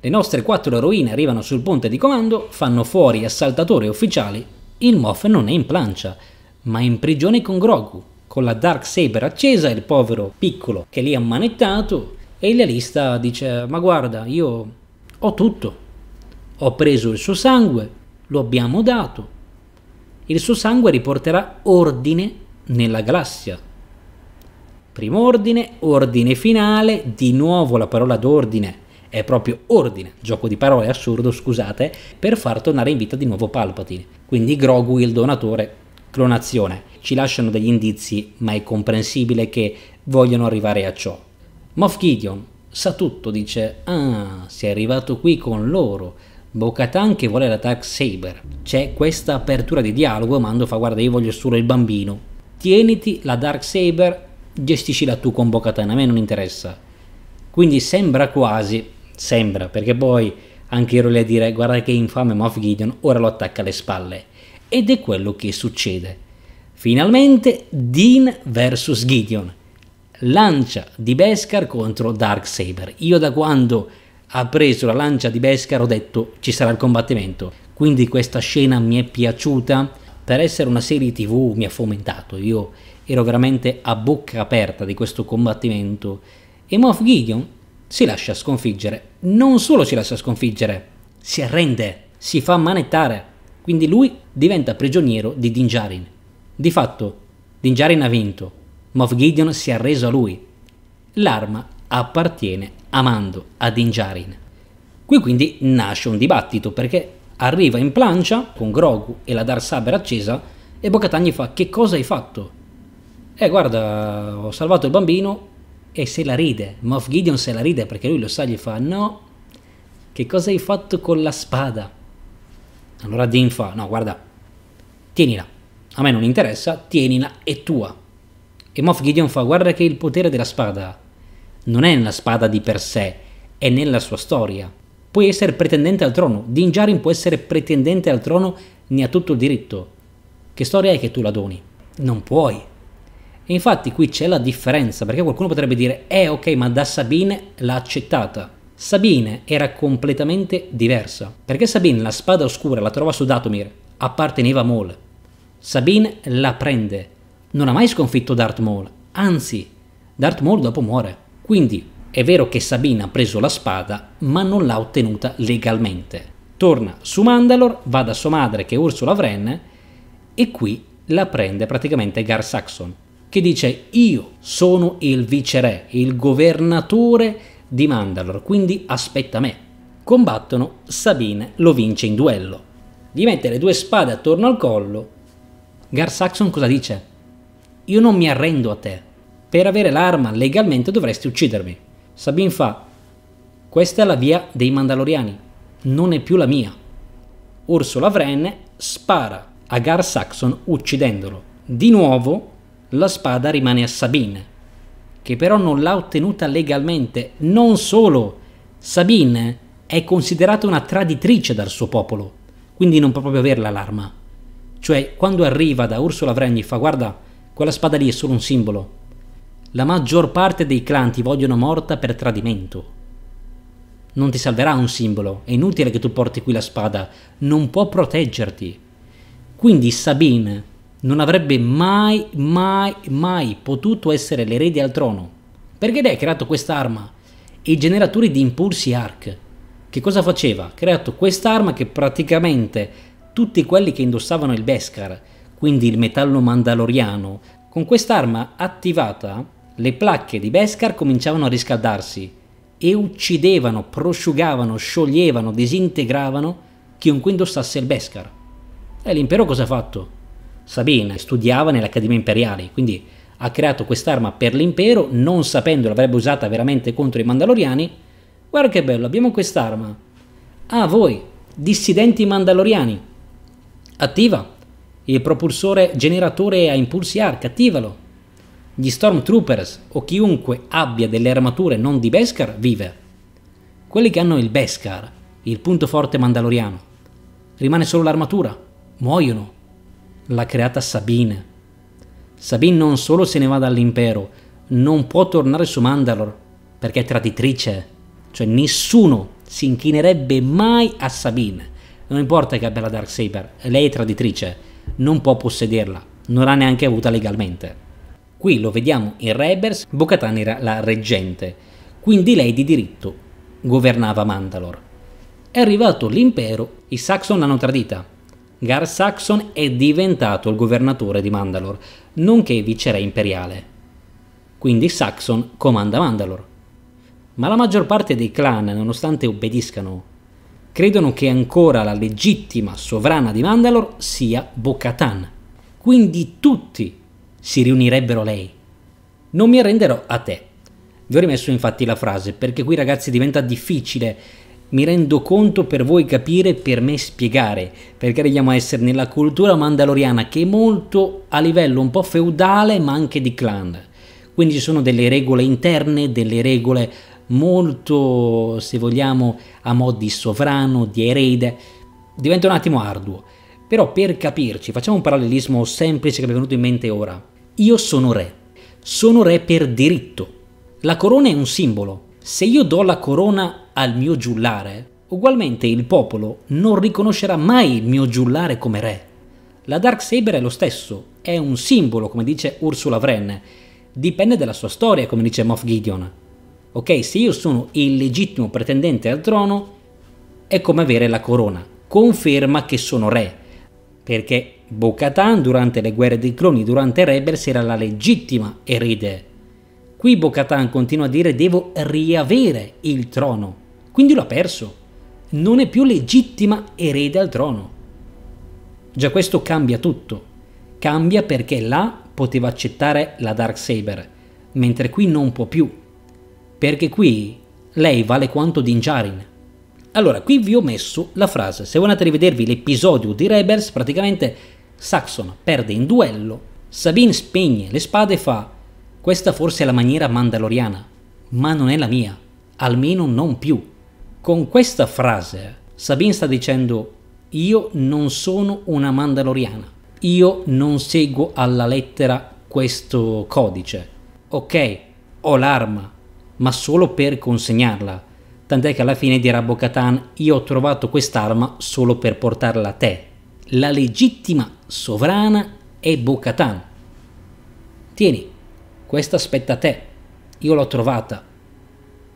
Le nostre quattro eroine arrivano sul ponte di comando, fanno fuori assaltatori ufficiali. Il Moff non è in plancia, ma in prigione con Grogu, con la Dark Saber accesa e il povero piccolo che lì ha manettato. E il realista dice: Ma guarda, io ho tutto. Ho preso il suo sangue, lo abbiamo dato. Il suo sangue riporterà ordine nella galassia. Primo ordine, ordine finale, di nuovo la parola d'ordine è proprio ordine, gioco di parole assurdo, scusate, per far tornare in vita di nuovo Palpatine. Quindi Grogu il donatore, clonazione. Ci lasciano degli indizi, ma è comprensibile che vogliono arrivare a ciò. Moff Gideon sa tutto, dice, ah, sei arrivato qui con loro. Bo-Katan che vuole la Dark Saber. C'è questa apertura di dialogo, Mando fa guarda io voglio solo il bambino. Tieniti la Dark Saber, gestiscila tu con Bo-Katan, a me non interessa. Quindi sembra quasi Sembra, perché poi anche ero lì a dire guarda che infame Moff Gideon, ora lo attacca alle spalle. Ed è quello che succede. Finalmente Dean vs Gideon. Lancia di Beskar contro Darksaber. Io da quando ha preso la lancia di Beskar ho detto ci sarà il combattimento. Quindi questa scena mi è piaciuta. Per essere una serie tv mi ha fomentato. Io ero veramente a bocca aperta di questo combattimento. E Moff Gideon si lascia sconfiggere. Non solo si lascia sconfiggere, si arrende, si fa manettare. Quindi lui diventa prigioniero di Dinjarin. Di fatto, Dinjarin ha vinto. Moff Gideon si è arreso a lui. L'arma appartiene a Mando, a Dinjarin. Qui quindi nasce un dibattito perché arriva in plancia con Grogu e la Dark Saber accesa e Bocatan gli fa che cosa hai fatto? Eh guarda, ho salvato il bambino e se la ride. Moff Gideon se la ride perché lui lo sa, gli fa no, che cosa hai fatto con la spada? Allora Dean fa, no guarda, tienila, a me non interessa, tienila, è tua. E Moff Gideon fa, guarda che il potere della spada non è nella spada di per sé, è nella sua storia. Puoi essere pretendente al trono, Din Djarin può essere pretendente al trono, ne ha tutto il diritto. Che storia è che tu la doni? Non puoi. E infatti qui c'è la differenza, perché qualcuno potrebbe dire, eh ok, ma da Sabine l'ha accettata. Sabine era completamente diversa, perché Sabine la spada oscura la trova su Datomir, apparteneva a Maul. Sabine la prende, non ha mai sconfitto Darth Maul, anzi, Darth Maul dopo muore. Quindi è vero che Sabine ha preso la spada, ma non l'ha ottenuta legalmente. Torna su Mandalore, va da sua madre che è Ursula Wren, e qui la prende praticamente Gar Saxon che dice io sono il viceré, il governatore di Mandalore, quindi aspetta me. Combattono, Sabine lo vince in duello. Gli mette le due spade attorno al collo. Gar Saxon cosa dice? Io non mi arrendo a te. Per avere l'arma legalmente dovresti uccidermi. Sabine fa, questa è la via dei Mandaloriani, non è più la mia. Ursula Wren spara a Gar Saxon uccidendolo. Di nuovo la spada rimane a Sabine, che però non l'ha ottenuta legalmente. Non solo, Sabine è considerata una traditrice dal suo popolo, quindi non può proprio averla l'arma. Cioè, quando arriva da Ursula Wren gli fa guarda, quella spada lì è solo un simbolo. La maggior parte dei clan ti vogliono morta per tradimento. Non ti salverà un simbolo, è inutile che tu porti qui la spada, non può proteggerti. Quindi Sabine non avrebbe mai, mai, mai potuto essere l'erede al trono. Perché lei ha creato quest'arma e i generatori di impulsi ARC. Che cosa faceva? Ha creato quest'arma che praticamente tutti quelli che indossavano il Beskar, quindi il metallo mandaloriano, con quest'arma attivata, le placche di Beskar cominciavano a riscaldarsi e uccidevano, prosciugavano, scioglievano, disintegravano chiunque indossasse il Beskar. E l'impero cosa ha fatto? Sabine studiava nelle accademie imperiali, quindi ha creato quest'arma per l'impero, non sapendo l'avrebbe usata veramente contro i Mandaloriani. Guarda che bello, abbiamo quest'arma. Ah, voi, dissidenti mandaloriani, attiva il propulsore generatore a impulsi arc, attivalo. Gli Stormtroopers o chiunque abbia delle armature non di Beskar vive. Quelli che hanno il Beskar, il punto forte mandaloriano, rimane solo l'armatura, muoiono l'ha creata Sabine. Sabine non solo se ne va dall'impero, non può tornare su Mandalore perché è traditrice. Cioè nessuno si inchinerebbe mai a Sabine. Non importa che abbia la Darksaber, lei è traditrice, non può possederla, non l'ha neanche avuta legalmente. Qui lo vediamo in Rebels, Bo-Katan era la reggente, quindi lei di diritto governava Mandalore. È arrivato l'impero, i Saxon l'hanno tradita. Gar Saxon è diventato il governatore di Mandalore, nonché viceré imperiale. Quindi Saxon comanda Mandalore. Ma la maggior parte dei clan, nonostante obbediscano, credono che ancora la legittima sovrana di Mandalore sia Bo-Katan. Quindi tutti si riunirebbero lei. Non mi arrenderò a te. Vi ho rimesso infatti la frase perché qui ragazzi diventa difficile. Mi rendo conto per voi capire, per me spiegare, perché arriviamo a essere nella cultura mandaloriana che è molto a livello un po' feudale ma anche di clan. Quindi ci sono delle regole interne, delle regole molto, se vogliamo, a mo' di sovrano, di erede, diventa un attimo arduo. Però per capirci, facciamo un parallelismo semplice che mi è venuto in mente ora. Io sono re, sono re per diritto. La corona è un simbolo. Se io do la corona al mio giullare, ugualmente il popolo non riconoscerà mai il mio giullare come re. La Dark Saber è lo stesso, è un simbolo, come dice Ursula Wren. Dipende dalla sua storia, come dice Moff Gideon. Ok, se io sono il legittimo pretendente al trono, è come avere la corona. Conferma che sono re. Perché Bo-Katan durante le guerre dei cloni, durante Rebels, era la legittima erede. Qui Bo-Katan continua a dire devo riavere il trono. Quindi l'ha perso. Non è più legittima erede al trono. Già questo cambia tutto. Cambia perché là poteva accettare la Dark Saber, mentre qui non può più perché qui lei vale quanto Din Djarin. Allora, qui vi ho messo la frase, se volete rivedervi l'episodio di Rebels, praticamente Saxon perde in duello, Sabine spegne le spade e fa questa forse è la maniera mandaloriana, ma non è la mia, almeno non più. Con questa frase Sabine sta dicendo io non sono una mandaloriana, io non seguo alla lettera questo codice. Ok, ho l'arma, ma solo per consegnarla. Tant'è che alla fine dirà Bo-Katan, io ho trovato quest'arma solo per portarla a te. La legittima sovrana è Bo-Katan. Tieni, questa aspetta a te. Io l'ho trovata.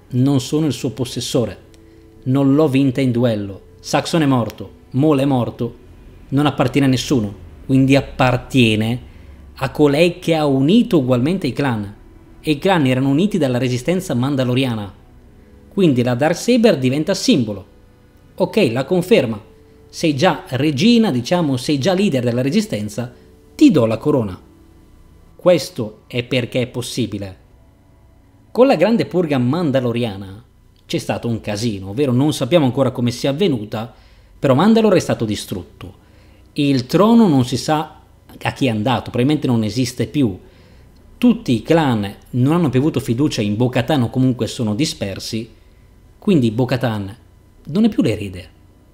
Non sono il suo possessore. Non l'ho vinta in duello. Saxon è morto, Mole è morto. Non appartiene a nessuno. Quindi appartiene a colei che ha unito ugualmente i clan e i clan erano uniti dalla resistenza mandaloriana. Quindi la Darksaber diventa simbolo. Ok, la conferma. Sei già regina, diciamo, sei già leader della resistenza, ti do la corona. Questo è perché è possibile. Con la grande purga mandaloriana c'è stato un casino, ovvero non sappiamo ancora come sia avvenuta, però Mandalore è stato distrutto. Il trono non si sa a chi è andato, probabilmente non esiste più tutti i clan non hanno più avuto fiducia in Bo-Katan o comunque sono dispersi, quindi Bo-Katan non è più l'erede,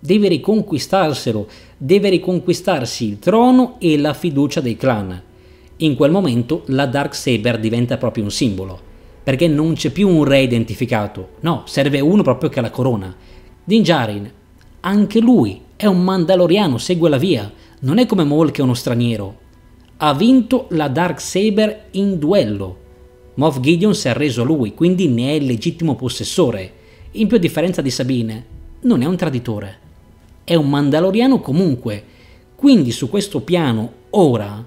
deve riconquistarselo, deve riconquistarsi il trono e la fiducia dei clan. In quel momento la Dark Saber diventa proprio un simbolo, perché non c'è più un re identificato, no, serve uno proprio che ha la corona. Din Djarin, anche lui è un Mandaloriano, segue la via, non è come Maul che è uno straniero, ha vinto la Dark Saber in duello. Moff Gideon si è arreso a lui, quindi ne è il legittimo possessore. In più a differenza di Sabine, non è un traditore. È un Mandaloriano comunque. Quindi su questo piano, ora,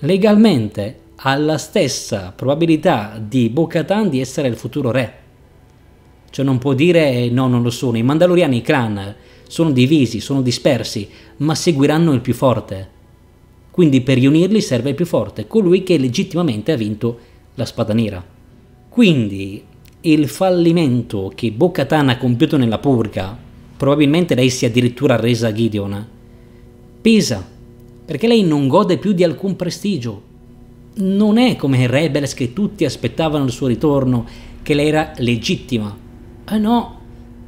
legalmente ha la stessa probabilità di Bo-Katan di essere il futuro re. Cioè non può dire no, non lo sono. I Mandaloriani, i clan, sono divisi, sono dispersi, ma seguiranno il più forte. Quindi per riunirli serve il più forte, colui che legittimamente ha vinto la spada nera. Quindi il fallimento che Bo-Katan ha compiuto nella purga, probabilmente lei si è addirittura resa Gideon, pesa, perché lei non gode più di alcun prestigio. Non è come Rebels che tutti aspettavano il suo ritorno, che lei era legittima. Eh no,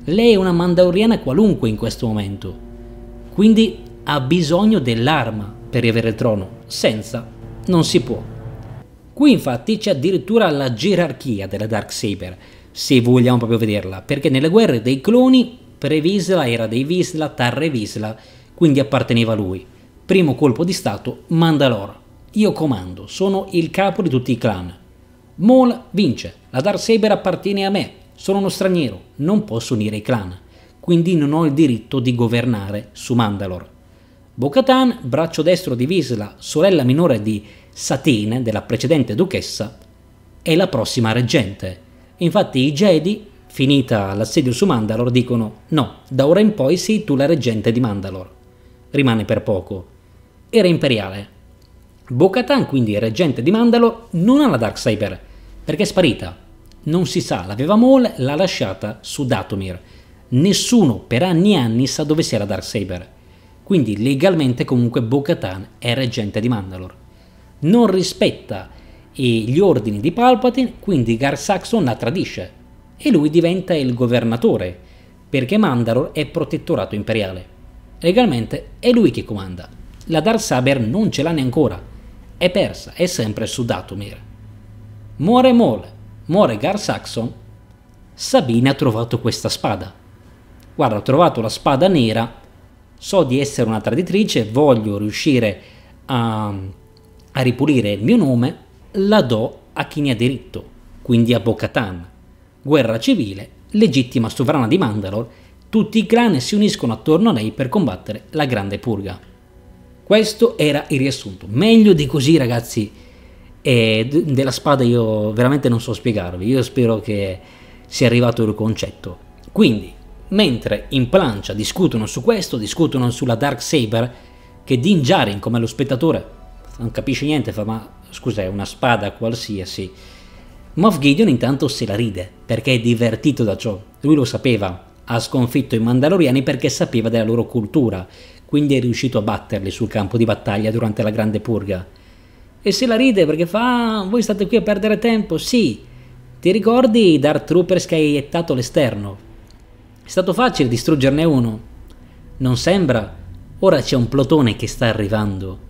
lei è una Mandauriana qualunque in questo momento. Quindi ha bisogno dell'arma per riavere il trono, senza non si può. Qui infatti c'è addirittura la gerarchia della Darksaber, se vogliamo proprio vederla, perché nelle guerre dei cloni Pre-Visla era dei Visla, Tarre Visla, quindi apparteneva a lui. Primo colpo di stato, Mandalore. Io comando, sono il capo di tutti i clan. Maul vince, la Darksaber appartiene a me, sono uno straniero, non posso unire i clan, quindi non ho il diritto di governare su Mandalore. Bo-Katan, braccio destro di Visla, sorella minore di Satine, della precedente duchessa, è la prossima reggente. Infatti i Jedi, finita l'assedio su Mandalore, dicono no, da ora in poi sei tu la reggente di Mandalore. Rimane per poco. Era imperiale. Bo-Katan, quindi reggente di Mandalore, non ha la Darksaber, perché è sparita. Non si sa, l'aveva Maul, l'ha lasciata su Datomir. Nessuno per anni e anni sa dove sia la Darksaber quindi legalmente comunque Bo-Katan è reggente di Mandalore. Non rispetta gli ordini di Palpatine, quindi Gar Saxon la tradisce e lui diventa il governatore, perché Mandalore è protettorato imperiale. Legalmente è lui che comanda. La Dark Saber non ce l'ha neanche è persa, è sempre su Datomir. Muore Maul, muore Gar Saxon, Sabine ha trovato questa spada. Guarda, ho trovato la spada nera so di essere una traditrice, voglio riuscire a, a ripulire il mio nome, la do a chi ne ha diritto, quindi a Bo-Katan. Guerra civile, legittima sovrana di Mandalore, tutti i clan si uniscono attorno a lei per combattere la Grande Purga. Questo era il riassunto. Meglio di così, ragazzi, eh, della spada io veramente non so spiegarvi. Io spero che sia arrivato il concetto. Quindi, mentre in plancia discutono su questo, discutono sulla Dark Saber, che Din Djarin come lo spettatore non capisce niente, fa ma scusa è una spada qualsiasi. Moff Gideon intanto se la ride perché è divertito da ciò, lui lo sapeva, ha sconfitto i Mandaloriani perché sapeva della loro cultura, quindi è riuscito a batterli sul campo di battaglia durante la Grande Purga. E se la ride perché fa, ah, voi state qui a perdere tempo, sì, ti ricordi i Dark Troopers che hai iettato all'esterno? È stato facile distruggerne uno. Non sembra? Ora c'è un plotone che sta arrivando.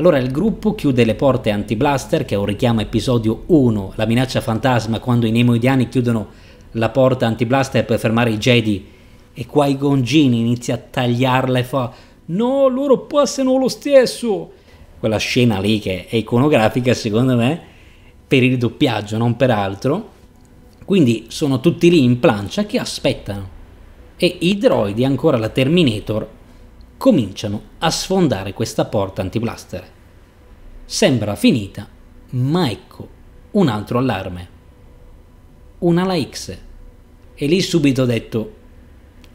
Allora il gruppo chiude le porte anti-blaster, che è un richiamo episodio 1, la minaccia fantasma quando i nemoidiani chiudono la porta anti-blaster per fermare i Jedi e qua i Gongini inizia a tagliarla e fa No, loro passano lo stesso! Quella scena lì che è iconografica secondo me per il doppiaggio, non per altro. Quindi sono tutti lì in plancia che aspettano. E i droidi, ancora la Terminator, cominciano a sfondare questa porta antiblaster. Sembra finita, ma ecco un altro allarme. Un'ala X. E lì subito ho detto,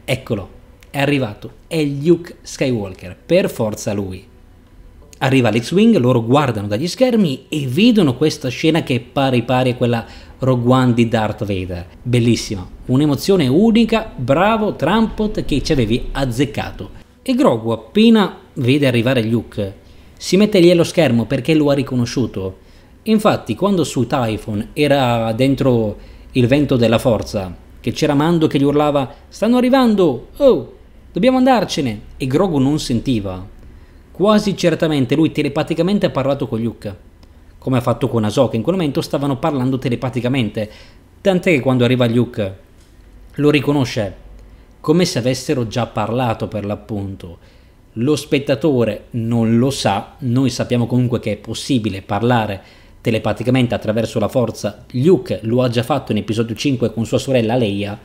eccolo, è arrivato, è Luke Skywalker, per forza lui. Arriva l'X-Wing, loro guardano dagli schermi e vedono questa scena che è pari pari a quella Rogue One di Darth Vader. Bellissima, un'emozione unica, bravo Trampot che ci avevi azzeccato. E Grogu appena vede arrivare Luke si mette lì allo schermo perché lo ha riconosciuto. Infatti quando su Typhon era dentro il vento della forza, che c'era Mando che gli urlava stanno arrivando, oh, dobbiamo andarcene, e Grogu non sentiva. Quasi certamente lui telepaticamente ha parlato con Luke. Come ha fatto con Ahsoka, in quel momento stavano parlando telepaticamente, tant'è che quando arriva Luke lo riconosce come se avessero già parlato per l'appunto. Lo spettatore non lo sa, noi sappiamo comunque che è possibile parlare telepaticamente attraverso la forza. Luke lo ha già fatto in episodio 5 con sua sorella Leia,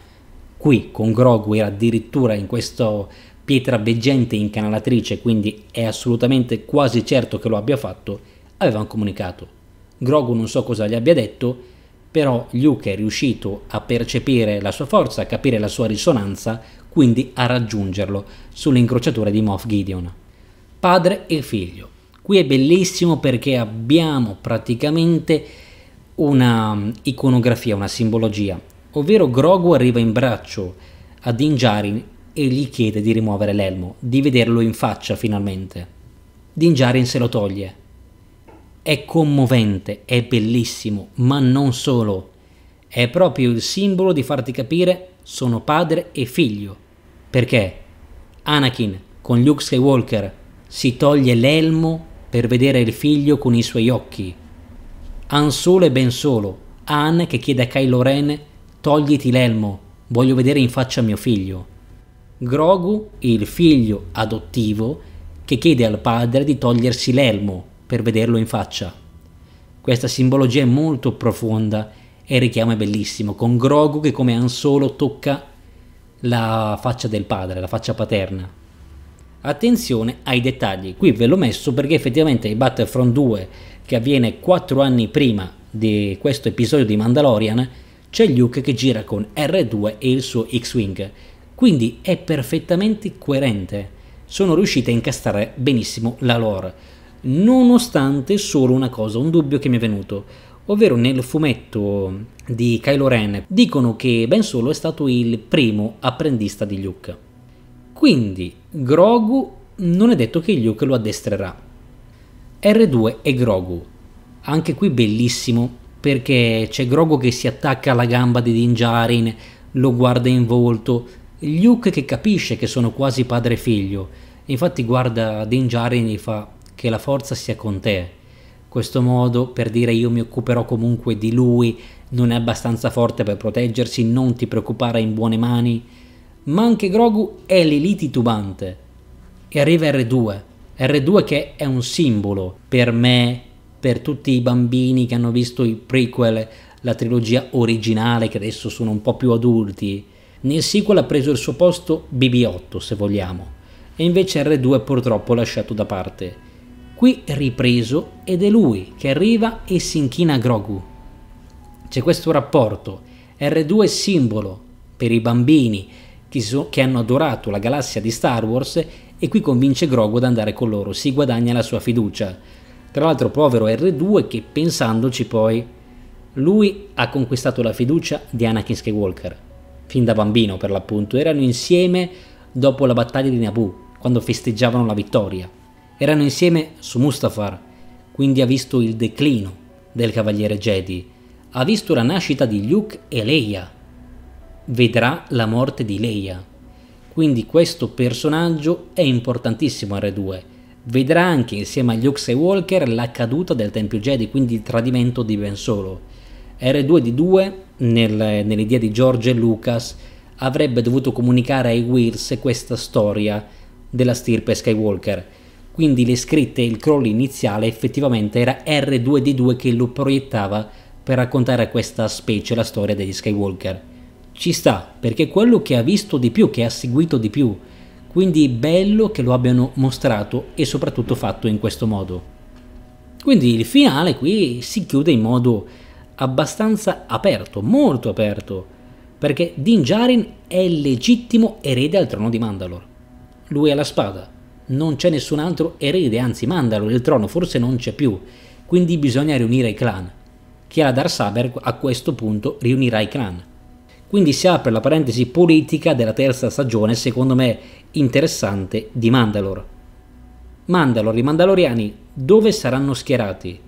qui con Grogu era addirittura in questo pietra veggente incanalatrice, quindi è assolutamente quasi certo che lo abbia fatto avevano comunicato. Grogu non so cosa gli abbia detto, però Luke è riuscito a percepire la sua forza, a capire la sua risonanza, quindi a raggiungerlo sull'incrociatura di Moff Gideon. Padre e figlio. Qui è bellissimo perché abbiamo praticamente una um, iconografia, una simbologia, ovvero Grogu arriva in braccio a Din Djarin e gli chiede di rimuovere l'elmo, di vederlo in faccia finalmente. Din Djarin se lo toglie, è commovente, è bellissimo, ma non solo. È proprio il simbolo di farti capire sono padre e figlio. Perché Anakin con Luke Skywalker si toglie l'elmo per vedere il figlio con i suoi occhi. Han Solo e Ben Solo, Han che chiede a Kylo Ren togliti l'elmo, voglio vedere in faccia mio figlio. Grogu, il figlio adottivo, che chiede al padre di togliersi l'elmo per vederlo in faccia. Questa simbologia è molto profonda e il richiamo è bellissimo, con Grogu che come Han Solo tocca la faccia del padre, la faccia paterna. Attenzione ai dettagli, qui ve l'ho messo perché effettivamente il Battlefront 2 che avviene 4 anni prima di questo episodio di Mandalorian c'è Luke che gira con R2 e il suo X-Wing, quindi è perfettamente coerente. Sono riusciti a incastrare benissimo la lore, nonostante solo una cosa, un dubbio che mi è venuto, ovvero nel fumetto di Kylo Ren dicono che Ben Solo è stato il primo apprendista di Luke. Quindi Grogu non è detto che Luke lo addestrerà. R2 e Grogu. Anche qui bellissimo perché c'è Grogu che si attacca alla gamba di Din Djarin, lo guarda in volto, Luke che capisce che sono quasi padre e figlio, infatti guarda Din Djarin e gli fa che la forza sia con te. Questo modo per dire io mi occuperò comunque di lui, non è abbastanza forte per proteggersi, non ti preoccupare in buone mani ma anche Grogu è lì titubante. E arriva R2, R2 che è un simbolo per me, per tutti i bambini che hanno visto i prequel, la trilogia originale che adesso sono un po' più adulti. Nel sequel ha preso il suo posto BB8 se vogliamo, e invece R2 purtroppo lasciato da parte. Qui è ripreso ed è lui che arriva e si inchina a Grogu. C'è questo rapporto, R2 è simbolo per i bambini che hanno adorato la galassia di Star Wars e qui convince Grogu ad andare con loro, si guadagna la sua fiducia. Tra l'altro povero R2 che pensandoci poi, lui ha conquistato la fiducia di Anakin Skywalker, fin da bambino per l'appunto, erano insieme dopo la battaglia di Naboo, quando festeggiavano la vittoria. Erano insieme su Mustafar, quindi ha visto il declino del Cavaliere Jedi, ha visto la nascita di Luke e Leia, vedrà la morte di Leia. Quindi questo personaggio è importantissimo a R2. Vedrà anche insieme agli Luke Walker la caduta del Tempio Jedi, quindi il tradimento di Ben Solo. R2D2, nel, nell'idea di George e Lucas, avrebbe dovuto comunicare ai Wills questa storia della stirpe Skywalker. Quindi le scritte e il crawl iniziale effettivamente era R2D2 che lo proiettava per raccontare a questa specie la storia degli Skywalker ci sta, perché è quello che ha visto di più, che ha seguito di più. Quindi bello che lo abbiano mostrato e soprattutto fatto in questo modo. Quindi il finale qui si chiude in modo abbastanza aperto, molto aperto, perché Din Djarin è il legittimo erede al trono di Mandalore. Lui ha la spada, non c'è nessun altro erede, anzi Mandalore, il trono forse non c'è più, quindi bisogna riunire i clan. Chiara Darsaber a questo punto riunirà i clan. Quindi si apre la parentesi politica della terza stagione, secondo me interessante, di Mandalore. Mandalore, i Mandaloriani dove saranno schierati?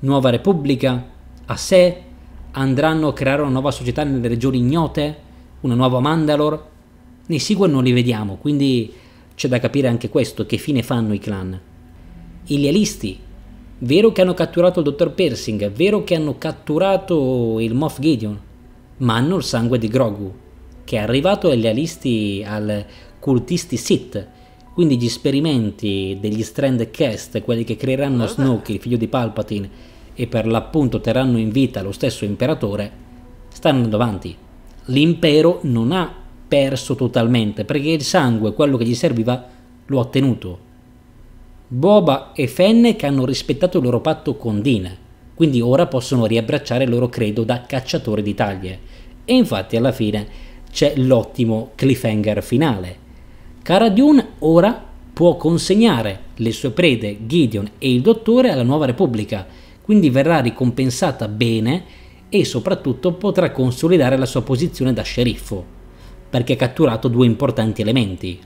Nuova Repubblica? A sé? Andranno a creare una nuova società nelle regioni ignote? Una nuova Mandalore? Nei sequel non li vediamo, quindi c'è da capire anche questo, che fine fanno i clan. I lealisti, vero che hanno catturato il dottor Persing, vero che hanno catturato il Moff Gideon, ma hanno il sangue di Grogu, che è arrivato agli alisti al cultisti Sith, quindi gli esperimenti degli Strand Cast, quelli che creeranno Snoke, il figlio di Palpatine, e per l'appunto terranno in vita lo stesso imperatore, stanno andando avanti. L'impero non ha perso totalmente, perché il sangue, quello che gli serviva, lo ha ottenuto. Boba e Fennec hanno rispettato il loro patto con Din, quindi ora possono riabbracciare il loro credo da cacciatori di taglie. E infatti alla fine c'è l'ottimo cliffhanger finale. Cara Dune ora può consegnare le sue prede, Gideon e il dottore alla nuova Repubblica, quindi verrà ricompensata bene e soprattutto potrà consolidare la sua posizione da sceriffo, perché ha catturato due importanti elementi.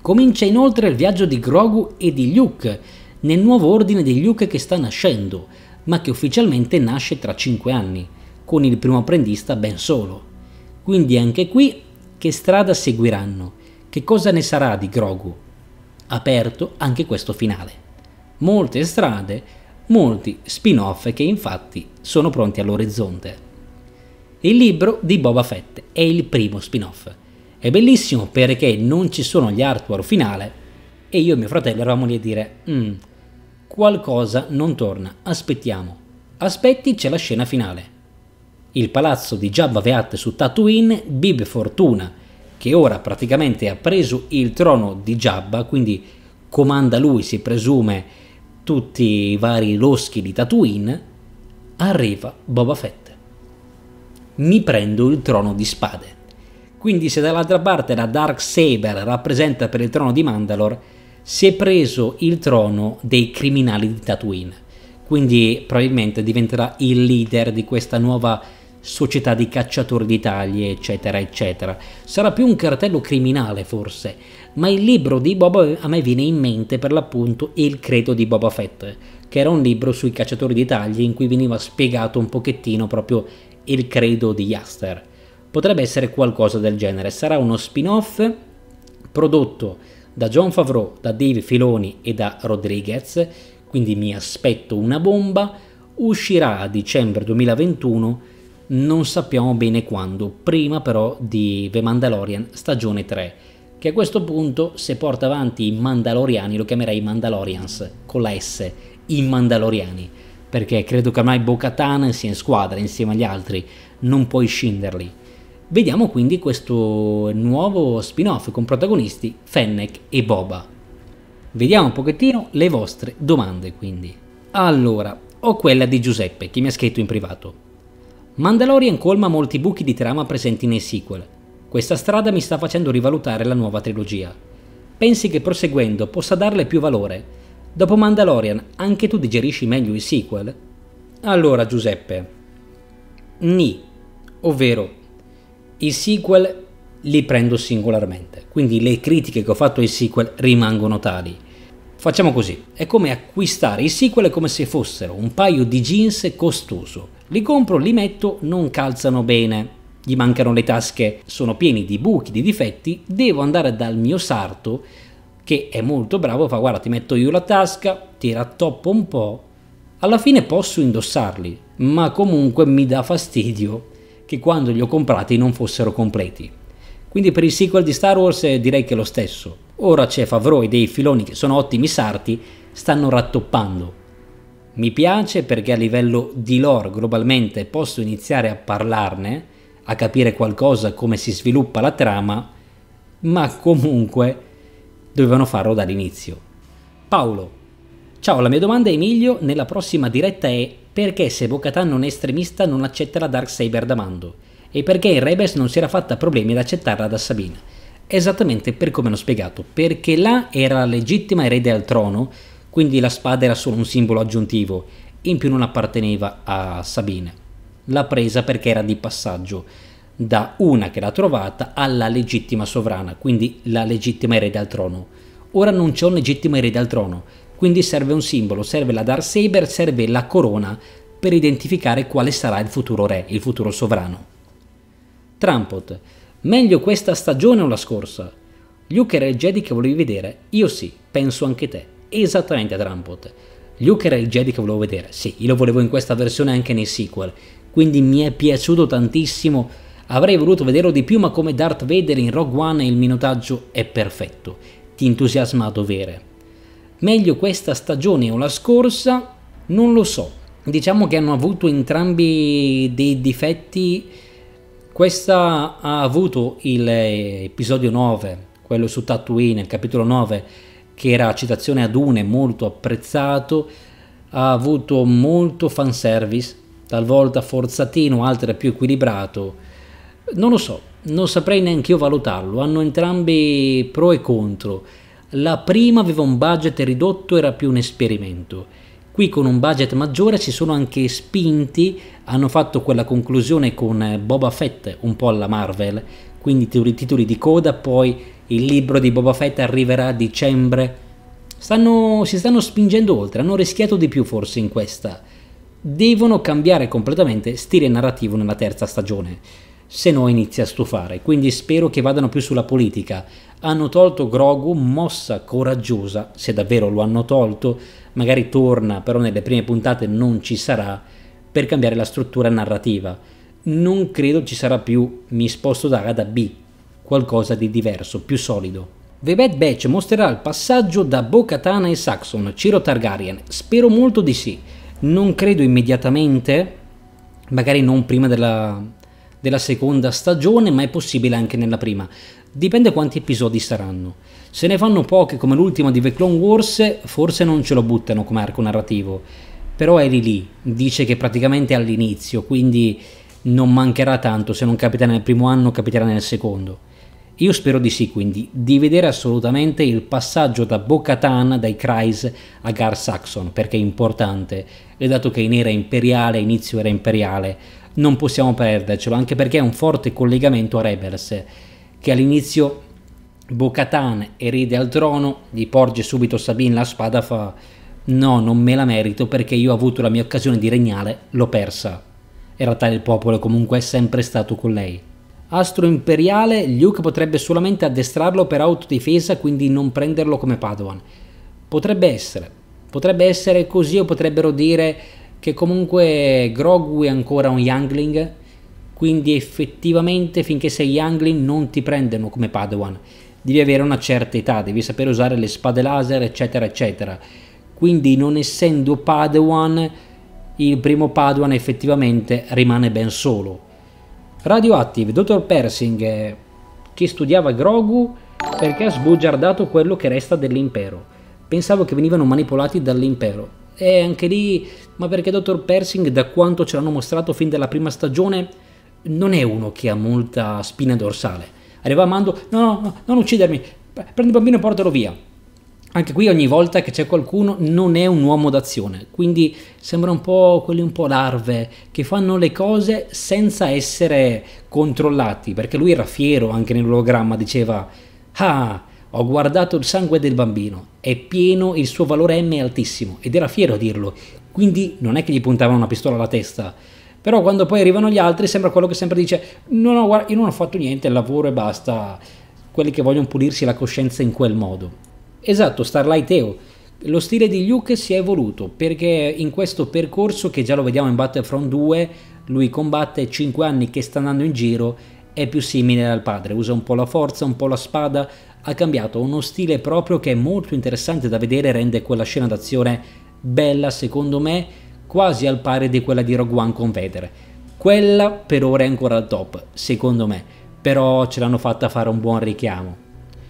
Comincia inoltre il viaggio di Grogu e di Luke nel nuovo ordine di Luke che sta nascendo, ma che ufficialmente nasce tra 5 anni, con il primo apprendista Ben Solo. Quindi anche qui che strada seguiranno? Che cosa ne sarà di Grogu? Aperto anche questo finale. molte strade, molti spin-off che infatti sono pronti all'orizzonte. Il libro di Boba Fett è il primo spin-off. È bellissimo perché non ci sono gli artwork finale e io e mio fratello eravamo lì a dire mm, qualcosa non torna, aspettiamo. Aspetti c'è la scena finale. Il palazzo di Jabba Veat su Tatooine, Bib Fortuna, che ora praticamente ha preso il trono di Jabba, quindi comanda lui, si presume, tutti i vari loschi di Tatooine, arriva Boba Fett mi prendo il trono di spade. Quindi se dall'altra parte la Dark Saber rappresenta per il trono di Mandalore, si è preso il trono dei criminali di Tatooine. Quindi probabilmente diventerà il leader di questa nuova società di cacciatori di taglie, eccetera, eccetera. Sarà più un cartello criminale forse, ma il libro di Boba a me viene in mente per l'appunto Il credo di Boba Fett, che era un libro sui cacciatori di taglie in cui veniva spiegato un pochettino proprio il credo di Yaster. Potrebbe essere qualcosa del genere, sarà uno spin-off prodotto da John Favreau, da Dave Filoni e da Rodriguez, quindi mi aspetto una bomba, uscirà a dicembre 2021, non sappiamo bene quando, prima però di The Mandalorian stagione 3, che a questo punto se porta avanti i Mandaloriani lo chiamerei Mandalorians con la S, i Mandaloriani perché credo che ormai Bo-Katan sia in squadra insieme agli altri, non puoi scinderli. Vediamo quindi questo nuovo spin-off con protagonisti Fennec e Boba. Vediamo un pochettino le vostre domande quindi. Allora, ho quella di Giuseppe che mi ha scritto in privato. Mandalorian colma molti buchi di trama presenti nei sequel. Questa strada mi sta facendo rivalutare la nuova trilogia. Pensi che proseguendo possa darle più valore? Dopo Mandalorian, anche tu digerisci meglio i sequel? Allora, Giuseppe, ni, ovvero i sequel li prendo singolarmente, quindi le critiche che ho fatto ai sequel rimangono tali. Facciamo così, è come acquistare i sequel come se fossero un paio di jeans costoso. Li compro, li metto, non calzano bene, gli mancano le tasche, sono pieni di buchi, di difetti, devo andare dal mio sarto che è molto bravo, fa guarda ti metto io la tasca, ti rattoppo un po', alla fine posso indossarli, ma comunque mi dà fastidio che quando li ho comprati non fossero completi. Quindi per il sequel di Star Wars direi che è lo stesso. Ora c'è Favreau e dei filoni che sono ottimi sarti, stanno rattoppando. Mi piace perché a livello di lore globalmente posso iniziare a parlarne, a capire qualcosa come si sviluppa la trama, ma comunque dovevano farlo dall'inizio. Paolo. Ciao, la mia domanda Emilio nella prossima diretta è perché se Bocatan non è estremista non accetta la Dark Saber da Mando e perché in Rebels non si era fatta problemi ad accettarla da Sabine. Esattamente per come hanno spiegato, perché là era la legittima erede al trono, quindi la spada era solo un simbolo aggiuntivo, in più non apparteneva a Sabine. L'ha presa perché era di passaggio da una che l'ha trovata alla legittima sovrana, quindi la legittima erede al trono. Ora non c'è un legittimo erede al trono, quindi serve un simbolo, serve la Dark Saber, serve la corona per identificare quale sarà il futuro re, il futuro sovrano. Trampot, meglio questa stagione o la scorsa? Luke era il Jedi che volevi vedere? Io sì, penso anche te. Esattamente Trampot. Luke era il Jedi che volevo vedere, sì, io lo volevo in questa versione anche nei sequel, quindi mi è piaciuto tantissimo Avrei voluto vederlo di più, ma come Darth Vader in Rogue One il minutaggio è perfetto, ti entusiasma a dovere. Meglio questa stagione o la scorsa? Non lo so. Diciamo che hanno avuto entrambi dei difetti. Questa ha avuto l'episodio 9, quello su Tatooine, il capitolo 9, che era citazione ad Une, molto apprezzato, ha avuto molto fanservice, talvolta forzatino, altre più equilibrato non lo so, non saprei neanche io valutarlo, hanno entrambi pro e contro. La prima aveva un budget ridotto, era più un esperimento. Qui con un budget maggiore si sono anche spinti, hanno fatto quella conclusione con Boba Fett un po' alla Marvel, quindi titoli di coda, poi il libro di Boba Fett arriverà a dicembre. Stanno, si stanno spingendo oltre, hanno rischiato di più forse in questa. Devono cambiare completamente stile narrativo nella terza stagione se no inizia a stufare, quindi spero che vadano più sulla politica. Hanno tolto Grogu, mossa coraggiosa, se davvero lo hanno tolto, magari torna, però nelle prime puntate non ci sarà, per cambiare la struttura narrativa. Non credo ci sarà più mi sposto da A da B, qualcosa di diverso, più solido. The Bad Batch mostrerà il passaggio da Bo-Katan e Saxon, Ciro Targaryen. Spero molto di sì. Non credo immediatamente, magari non prima della, della seconda stagione, ma è possibile anche nella prima. Dipende quanti episodi saranno. Se ne fanno pochi come l'ultimo di The Clone Wars, forse non ce lo buttano come arco narrativo. Però è lì lì, dice che praticamente all'inizio, quindi non mancherà tanto, se non capita nel primo anno capiterà nel secondo. Io spero di sì, quindi, di vedere assolutamente il passaggio da Bo-Katan, dai Kreis a Gar Saxon, perché è importante, e dato che in era imperiale, inizio era imperiale, non possiamo perdercelo, anche perché è un forte collegamento a Rebels, che all'inizio Bo-Katan erede al trono, gli porge subito Sabine la spada, fa no, non me la merito perché io ho avuto la mia occasione di regnare, l'ho persa. Era tale il popolo, comunque è sempre stato con lei. Astro imperiale, Luke potrebbe solamente addestrarlo per autodifesa, quindi non prenderlo come Padawan. Potrebbe essere. Potrebbe essere così o potrebbero dire che comunque Grogu è ancora un youngling, quindi effettivamente finché sei youngling non ti prendono come Padawan. Devi avere una certa età, devi sapere usare le spade laser, eccetera, eccetera. Quindi non essendo Padawan, il primo Padawan effettivamente rimane ben solo Radioactive, Dr. Persing, eh, che studiava Grogu perché ha sbugiardato quello che resta dell'impero. Pensavo che venivano manipolati dall'impero. E anche lì, ma perché Dr. Persing, da quanto ce l'hanno mostrato fin dalla prima stagione, non è uno che ha molta spina dorsale. Arriva Mando, no, no, no, non uccidermi, prendi il bambino e portalo via. Anche qui ogni volta che c'è qualcuno non è un uomo d'azione, quindi sembra un po' quelli un po' larve che fanno le cose senza essere controllati, perché lui era fiero anche nell'ologramma, diceva "Ah, ho guardato il sangue del bambino, è pieno, il suo valore M è altissimo" ed era fiero a dirlo. Quindi non è che gli puntavano una pistola alla testa, però quando poi arrivano gli altri sembra quello che sempre dice no no guarda io non ho fatto niente, lavoro e basta. Quelli che vogliono pulirsi la coscienza in quel modo. Esatto, Starlight EO. Lo stile di Luke si è evoluto perché in questo percorso che già lo vediamo in Battlefront 2, lui combatte 5 anni che sta andando in giro, è più simile al padre, usa un po' la forza, un po' la spada, ha cambiato uno stile proprio che è molto interessante da vedere, rende quella scena d'azione bella secondo me, quasi al pari di quella di Rogue One con Vader. Quella per ora è ancora al top, secondo me, però ce l'hanno fatta fare un buon richiamo.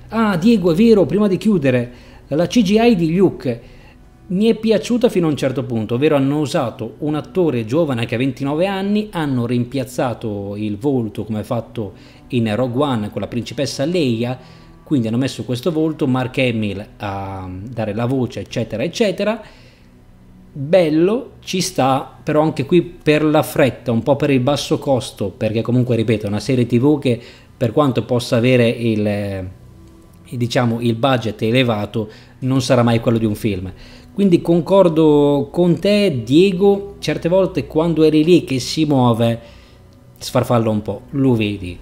Ah, Diego, è vero, prima di chiudere, la CGI di Luke mi è piaciuta fino a un certo punto, ovvero hanno usato un attore giovane che ha 29 anni, hanno rimpiazzato il volto come fatto in Rogue One con la principessa Leia, quindi hanno messo questo volto, Mark Hamill a dare la voce, eccetera, eccetera. Bello, ci sta, però anche qui per la fretta, un po' per il basso costo, perché comunque, ripeto, è una serie tv che per quanto possa avere il diciamo il budget elevato non sarà mai quello di un film quindi concordo con te Diego certe volte quando eri lì che si muove sfarfalla un po' lo vedi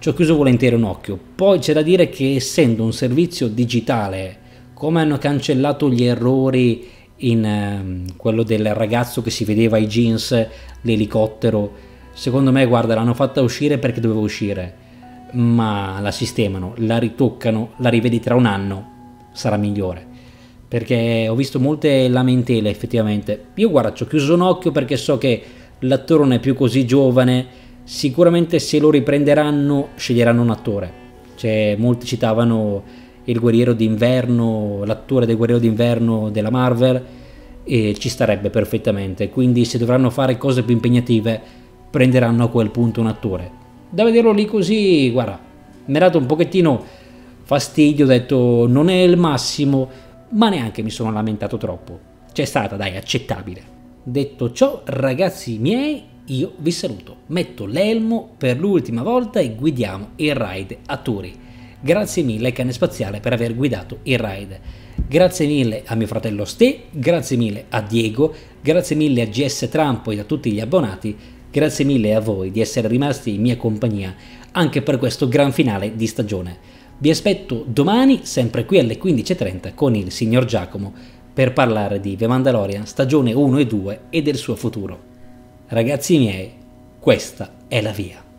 ci ho chiuso volentieri un occhio poi c'è da dire che essendo un servizio digitale come hanno cancellato gli errori in eh, quello del ragazzo che si vedeva i jeans l'elicottero secondo me guarda l'hanno fatta uscire perché doveva uscire ma la sistemano, la ritoccano, la rivedi tra un anno, sarà migliore. Perché ho visto molte lamentele effettivamente. Io guarda, ci ho chiuso un occhio perché so che l'attore non è più così giovane, sicuramente se lo riprenderanno sceglieranno un attore. Cioè, molti citavano il guerriero d'inverno, l'attore del guerriero d'inverno della Marvel e ci starebbe perfettamente. Quindi se dovranno fare cose più impegnative prenderanno a quel punto un attore da vederlo lì così, guarda, mi ha dato un pochettino fastidio, ho detto non è il massimo, ma neanche mi sono lamentato troppo. C'è stata, dai, accettabile. Detto ciò, ragazzi miei, io vi saluto. Metto l'elmo per l'ultima volta e guidiamo il ride a Turi. Grazie mille Cane Spaziale per aver guidato il ride. Grazie mille a mio fratello Ste, grazie mille a Diego, grazie mille a GS Trampo e a tutti gli abbonati Grazie mille a voi di essere rimasti in mia compagnia anche per questo gran finale di stagione. Vi aspetto domani, sempre qui alle 15.30 con il signor Giacomo, per parlare di The Mandalorian stagione 1 e 2 e del suo futuro. Ragazzi miei, questa è la via.